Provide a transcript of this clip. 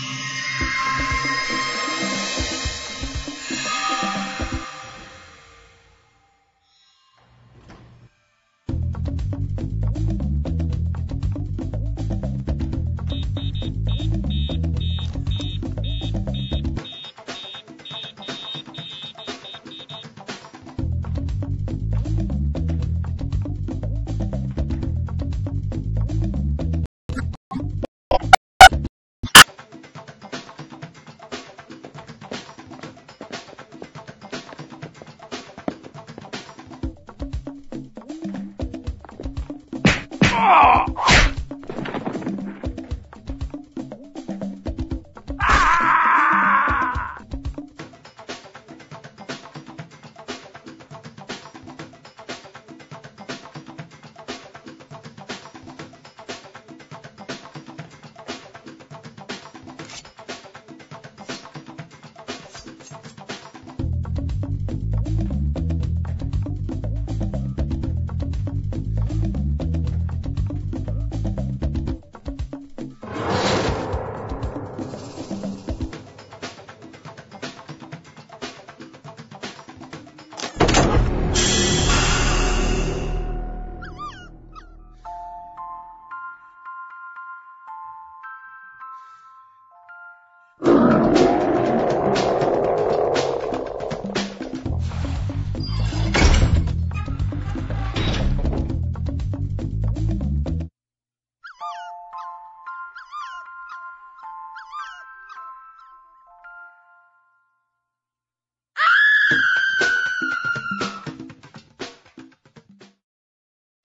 Yeah. Oh!